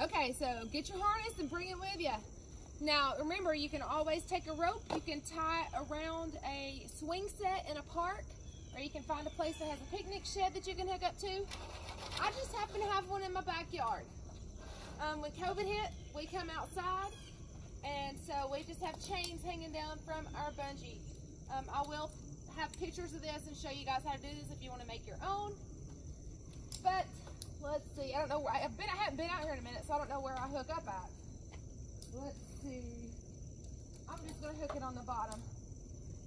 Okay, so get your harness and bring it with you. Now, remember, you can always take a rope. You can tie around a swing set in a park, or you can find a place that has a picnic shed that you can hook up to. I just happen to have one in my backyard. Um, when COVID hit, we come outside, and so we just have chains hanging down from our bungee. Um, I will have pictures of this and show you guys how to do this if you want to make your own. See, I don't know where I've been. I haven't been out here in a minute, so I don't know where I hook up at. Let's see. I'm just gonna hook it on the bottom.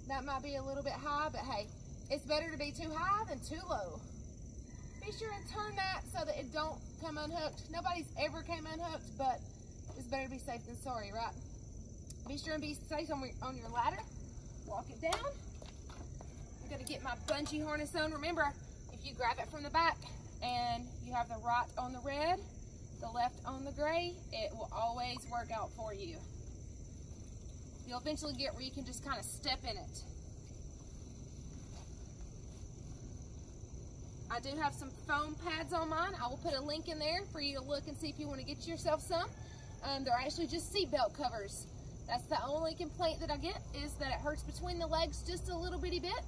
That might be a little bit high, but hey, it's better to be too high than too low. Be sure and turn that so that it don't come unhooked. Nobody's ever came unhooked, but it's better to be safe than sorry, right? Be sure and be safe on your, on your ladder. Walk it down. I'm gonna get my bungee harness on. Remember, if you grab it from the back, and you have the right on the red, the left on the gray, it will always work out for you. You'll eventually get where you can just kind of step in it. I do have some foam pads on mine. I will put a link in there for you to look and see if you want to get yourself some. Um, they're actually just seatbelt covers. That's the only complaint that I get is that it hurts between the legs just a little bitty bit.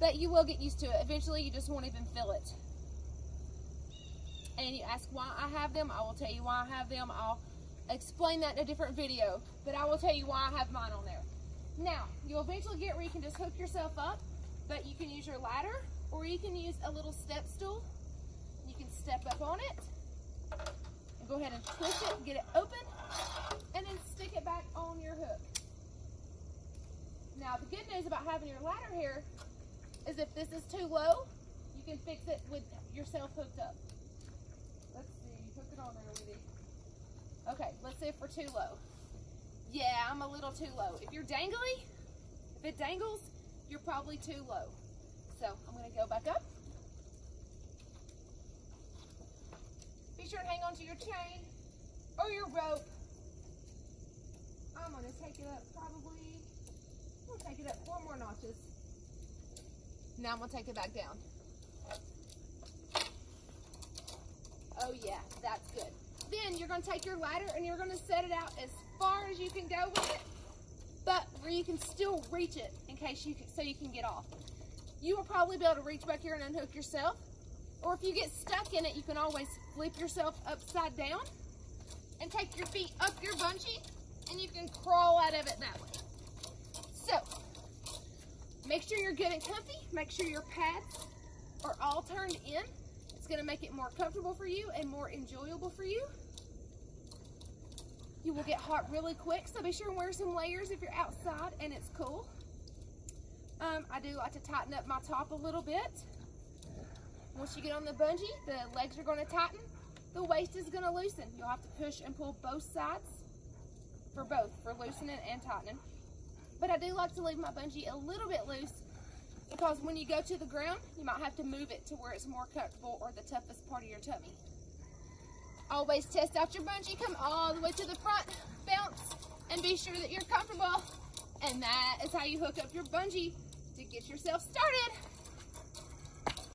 But you will get used to it. Eventually, you just won't even feel it and you ask why I have them, I will tell you why I have them. I'll explain that in a different video, but I will tell you why I have mine on there. Now, you'll eventually get where you can just hook yourself up, but you can use your ladder or you can use a little step stool. You can step up on it and go ahead and twist it, get it open, and then stick it back on your hook. Now, the good news about having your ladder here is if this is too low, you can fix it with yourself hooked up. Let's see, hook it on there, Rudy. Okay, let's see if we're too low. Yeah, I'm a little too low. If you're dangly, if it dangles, you're probably too low. So I'm gonna go back up. Be sure to hang on to your chain or your rope. I'm gonna take it up probably, gonna take it up four more notches. Now I'm gonna take it back down. Oh yeah, that's good. Then you're gonna take your ladder and you're gonna set it out as far as you can go with it, but where you can still reach it in case you can, so you can get off. You will probably be able to reach back here and unhook yourself. Or if you get stuck in it, you can always flip yourself upside down and take your feet up your bungee and you can crawl out of it that way. So, make sure you're good and comfy. Make sure your pads are all turned in it's gonna make it more comfortable for you and more enjoyable for you. You will get hot really quick, so be sure and wear some layers if you're outside and it's cool. Um, I do like to tighten up my top a little bit. Once you get on the bungee, the legs are gonna tighten, the waist is gonna loosen. You'll have to push and pull both sides for both, for loosening and tightening. But I do like to leave my bungee a little bit loose because when you go to the ground, you might have to move it to where it's more comfortable or the toughest part of your tummy. Always test out your bungee, come all the way to the front, bounce, and be sure that you're comfortable. And that is how you hook up your bungee to get yourself started.